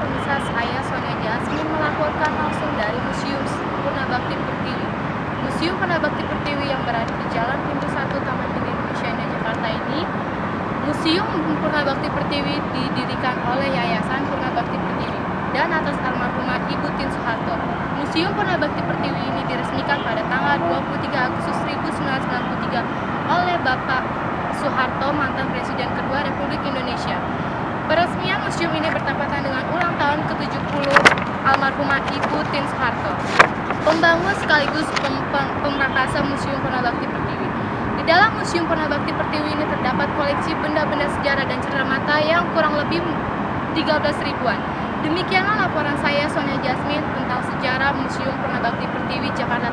pemirsa saya Sonia Jasmine melaporkan langsung dari Museum Purnabakti Pertiwi. Museum Purnabakti Pertiwi yang berada di Jalan Pintu 1 Taman Mini Indonesia Jakarta ini Museum Purnabakti Pertiwi didirikan oleh Yayasan Purnabakti Pertiwi dan atas almarhumah Ibu Tin Soeharto. Museum Purnabakti Pertiwi ini diresmikan pada tanggal 23 Agustus 1993 oleh Bapak Soeharto, mantan Presiden kedua almarhumah Ibu Tin Soeharto. Pembangun sekaligus pem pem pemrakasa Museum Purnabakti Pertiwi. Di dalam Museum Purnabakti Pertiwi ini terdapat koleksi benda-benda sejarah dan cerita yang kurang lebih 13 ribuan. Demikianlah laporan saya Sonia Jasmine tentang sejarah Museum Purnabakti Pertiwi Jakarta.